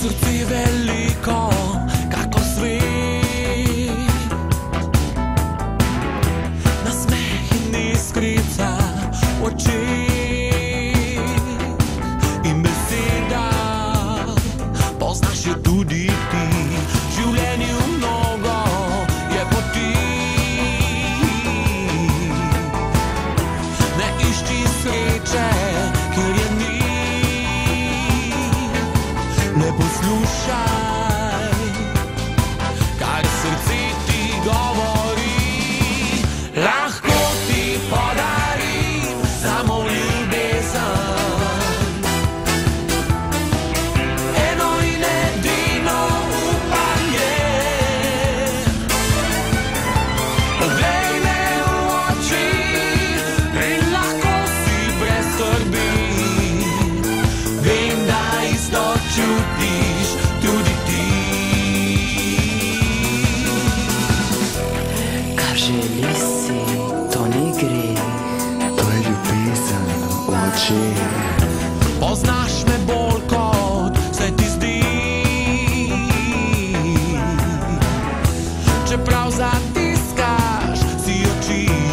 Sırtı ver. poslušaj. želi si, to ni gre. To je ljubezen v očeh. Poznaš me bolj kot se ti zdi. Čeprav zatiskaš si oči.